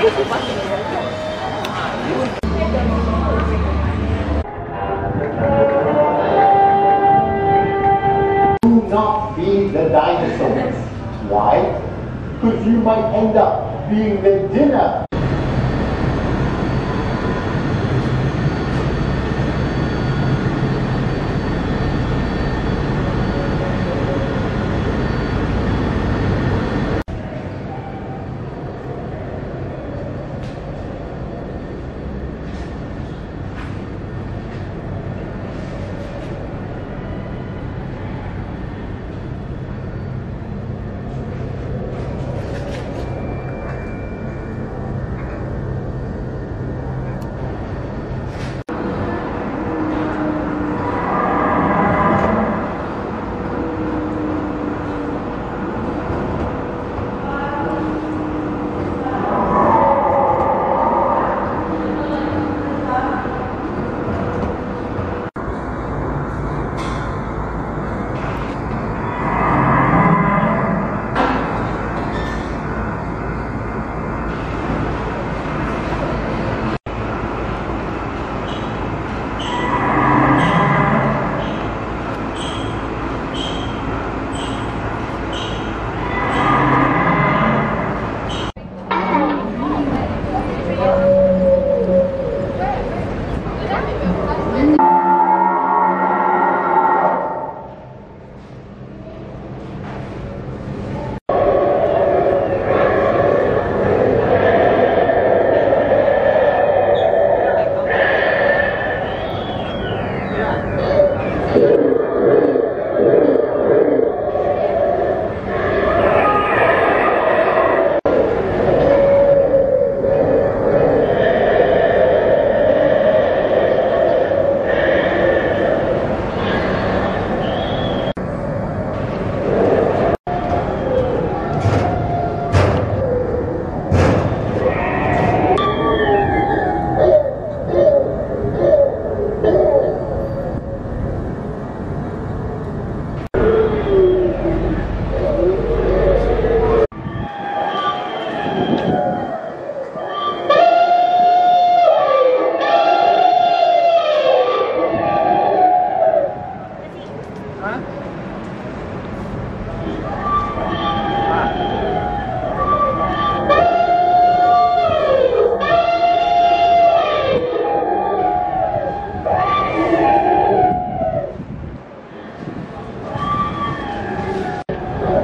Do not be the dinosaurs. Why? Because you might end up being the dinner.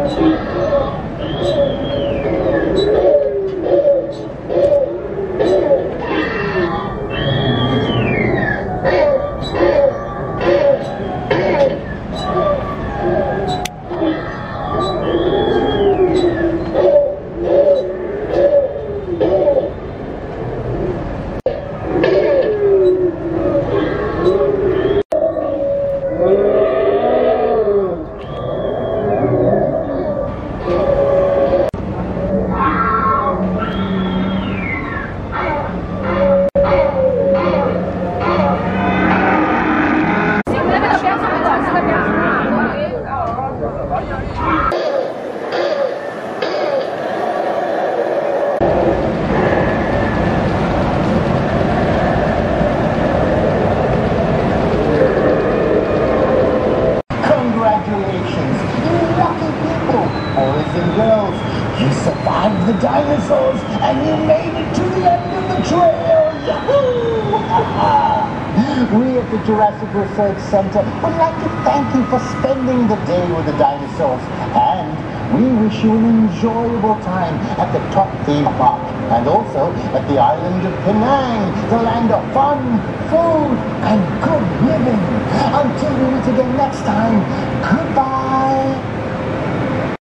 这个。The dinosaurs and you made it to the end of the trail. Yahoo! we at the Jurassic Research Center would like to thank you for spending the day with the dinosaurs and we wish you an enjoyable time at the top theme park and also at the island of Penang, the land of fun, food, and good living. Until we meet again next time, goodbye.